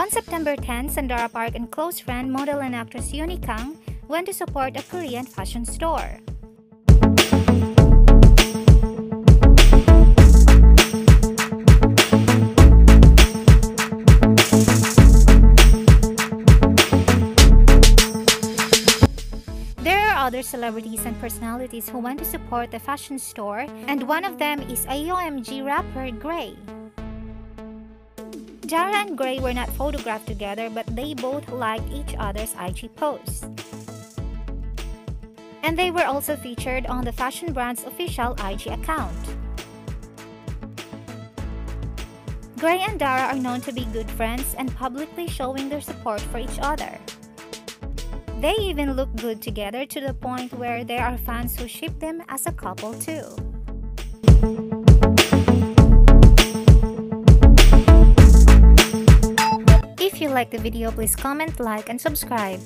On September 10, Sandara Park and close friend, model and actress Yuni Kang went to support a Korean fashion store. There are other celebrities and personalities who went to support the fashion store, and one of them is AOMG rapper Gray. Dara and Gray were not photographed together, but they both liked each other's IG posts. And they were also featured on the fashion brand's official IG account. Gray and Dara are known to be good friends and publicly showing their support for each other. They even look good together to the point where there are fans who ship them as a couple too. Like the video, please comment, like, and subscribe.